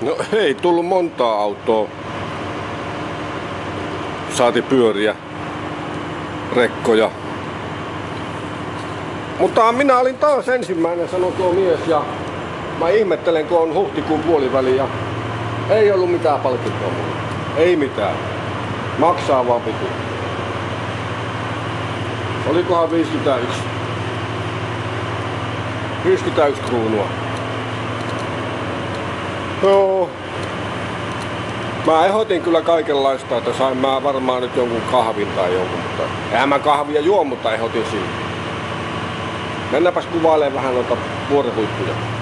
No ei tullut montaa autoa. Saati pyöriä, rekkoja. Mutta minä olin taas ensimmäinen, sanoi tuo mies. Ja mä ihmettelen, kun on huhtikuun puoliväli ja ei ollut mitään palkintoa mulle. Ei mitään. Maksaa vaan pitu. Olikohan 51? 51 kruunua. Joo. Mä ehdotin kyllä kaikenlaista, että sain mä varmaan nyt jonkun kahvin tai jonkun, mutta eihän mä kahvia juo, mutta ehdotin silti. Mennäpäs kuvailemaan vähän noita vuorihuippuja.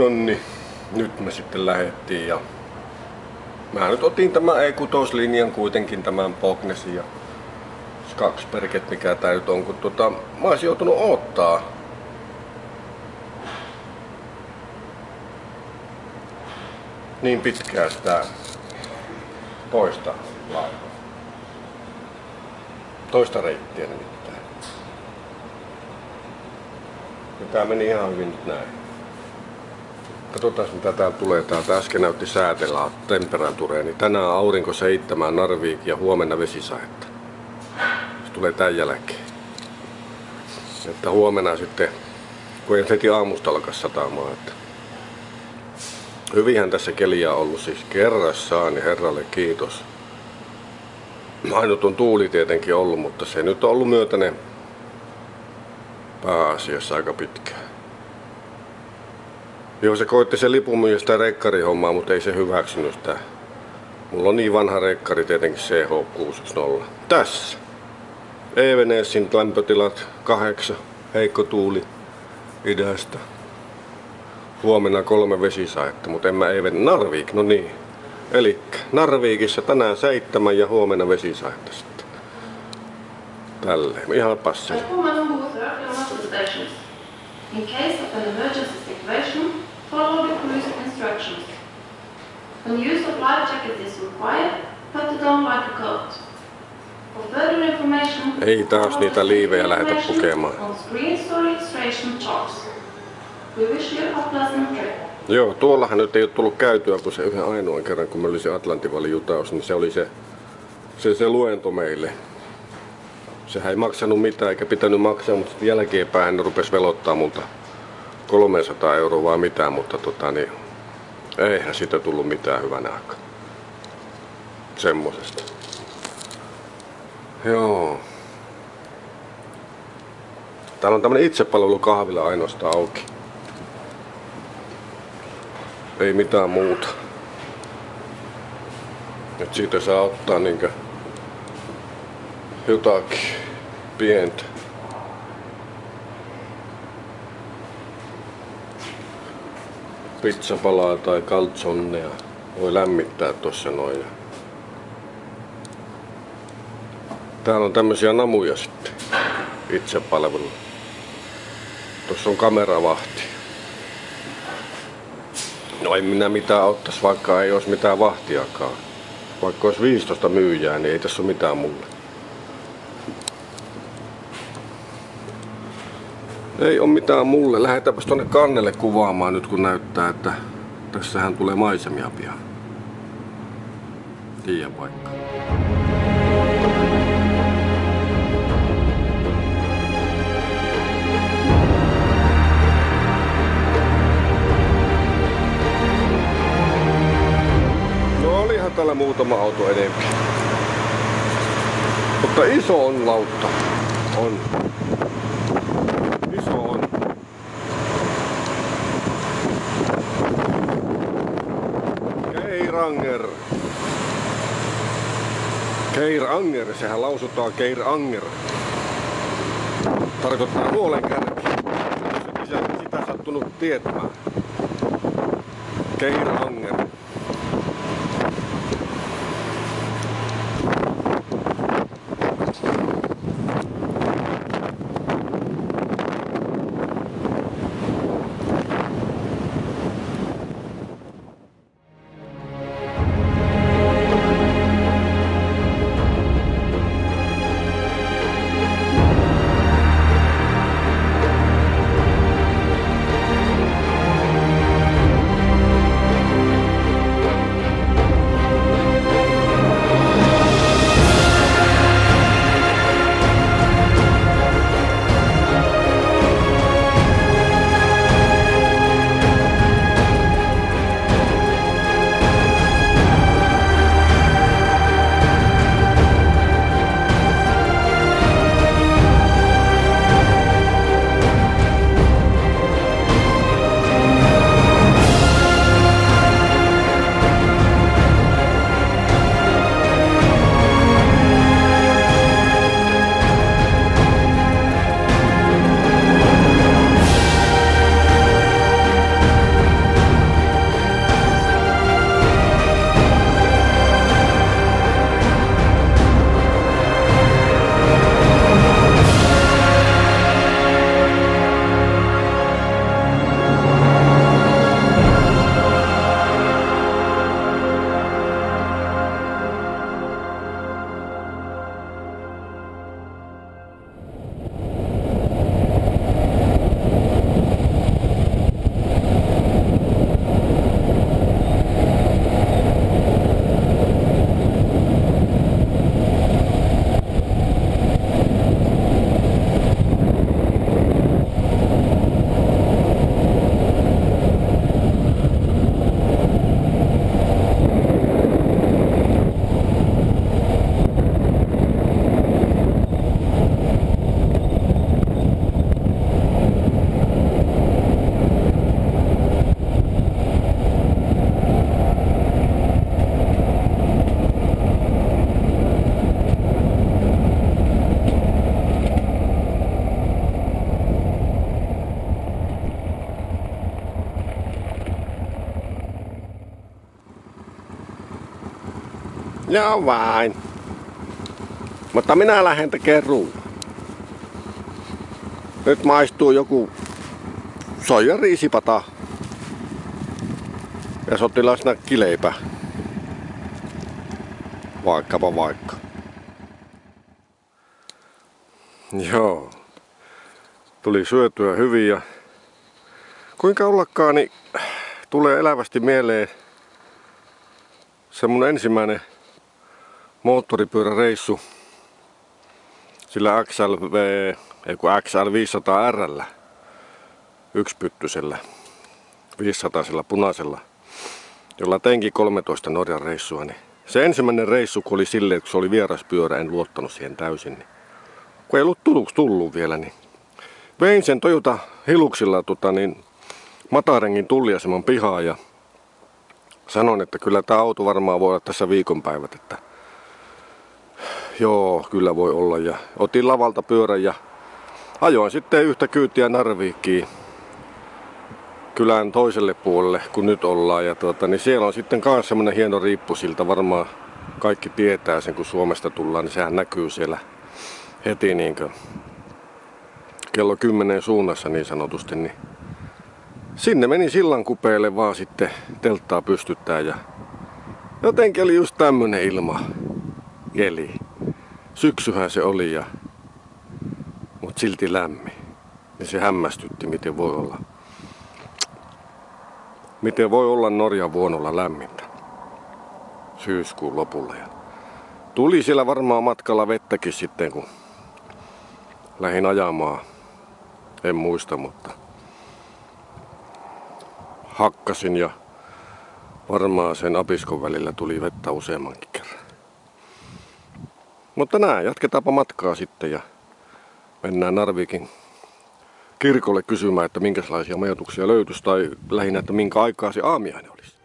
No niin, nyt me sitten lähettiin ja mä nyt otin tämän E6-linjan kuitenkin tämän Pognesin ja Skaksberget, mikä tää nyt on, kun tota, mä oisin joutunut ottaa niin pitkään sitä toista laivaa. Toista reittiä nimittäin. Ja tää meni ihan hyvin nyt näin. Katsotaan mitä täällä tulee. Täältä äsken näytti säätelää temperatuureja, niin tänään aurinko 7 Narvik ja huomenna vesisaetta. Se tulee tämän jälkeen. Että huomenna sitten, kun en heti aamusta alkaa satamaan, että hyvinhän tässä keliä on ollut siis kerrassaan, niin herralle kiitos. Ainut on tuuli tietenkin ollut, mutta se nyt on ollut myötäinen pääasiassa aika pitkään. Joo, se koitti se lipun sitä rekkarihommaa, mutta ei se hyväksynyt sitä. Mulla on niin vanha rekkari tietenkin CH610. Tässä. Evenessin lämpötilat 8, heikko tuuli idästä. Huomenna kolme vesisaetta, mutta en mä Even Narvik, no niin. Eli Narvikissa tänään seitsemän ja huomenna vesisaetta sitten. Tälleen, ihan passi. In case of an emergency situation, follow the cruise instructions. When use of life jacket is required, put it on like a coat. For further information, Ei taas niitä liivejä lähdetä pukemaan. On registration charts. We wish you a pleasant trip. Joo, tuollahan nyt ei ole tullut käytyä kuin se yhden ainoan kerran, kun meillä oli se Atlantin valijutaus, niin se oli se, se, se luento meille. Sehän ei maksanut mitään eikä pitänyt maksaa, mutta sitten jälkeenpäin ne rupesi velottaa multa 300 euroa vai mitään, mutta tota niin, eihän siitä tullut mitään hyvänä aikaa. Semmosesta. Joo. Täällä on tämmönen itsepalvelukahvila ainoastaan auki. Ei mitään muuta. Nyt siitä saa ottaa niinkö jotakin pientä. Pizzapalaa tai kaltsonnea voi lämmittää tuossa noin. Täällä on tämmösiä namuja sitten itsepalvelu. Tuossa on kameravahti. No ei minä mitään ottais, vaikka ei olisi mitään vahtiakaan. Vaikka olisi 15 myyjää, niin ei tässä ole mitään mulle. Ei ole mitään mulle. Lähdetäänpäs tonne kannelle kuvaamaan nyt kun näyttää, että tässähän tulee maisemia pian. Tiedän vaikka. No olihan täällä muutama auto enemmän. Mutta iso on lautta. On. Iso on. Keiranger. Keiranger, sehän lausutaan Keiranger. Tarkoittaa huolen kärki. Sitä sattunut tietämään. Keiranger. Joo vain. Mutta minä lähden tekemään ruuan. Nyt maistuu joku soijan riisipata. Ja sotilasnäkkileipä. Vaikkapa vaikka. Joo. Tuli syötyä hyvin ja Kuinka ollakaan, niin tulee elävästi mieleen se mun ensimmäinen moottoripyöräreissu sillä XLV, ei kun XL 500 Rllä, yksipyttysellä, 500 punaisella, jolla teinkin 13 Norjan reissua, niin se ensimmäinen reissu, kun oli silleen, kun se oli vieraspyörä, en luottanut siihen täysin, niin kun ei ollut tullut, tullut vielä, niin vein sen Toyota Hiluksilla tota, niin, Matarengin tulliaseman pihaa ja sanoin, että kyllä tämä auto varmaan voi olla tässä viikonpäivät, että joo, kyllä voi olla. Ja otin lavalta pyörän ja ajoin sitten yhtä kyytiä Narviikkiin kylän toiselle puolelle, kun nyt ollaan. Ja tuota, niin siellä on sitten myös semmoinen hieno riippusilta, varmaan kaikki tietää sen, kun Suomesta tullaan, niin sehän näkyy siellä heti niin kuin kello 10 suunnassa niin sanotusti, niin sinne meni sillan kupeelle vaan sitten telttaa pystyttää ja jotenkin oli just tämmönen ilma, keli. Syksyhän se oli ja mut silti lämmin. Ja se hämmästytti, miten voi olla. Miten voi olla Norjan vuonolla lämmintä syyskuun lopulla. Ja tuli siellä varmaan matkalla vettäkin sitten, kun lähin ajamaan. En muista, mutta hakkasin ja varmaan sen apiskon välillä tuli vettä useammankin. Mutta näin, jatketaanpa matkaa sitten ja mennään Narvikin kirkolle kysymään, että minkälaisia majoituksia löytyisi tai lähinnä, että minkä aikaa se aamiainen olisi.